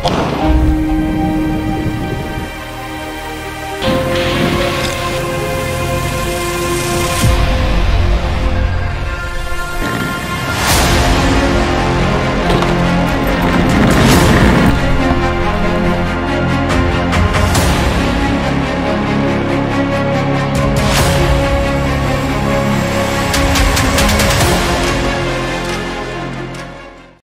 Oh.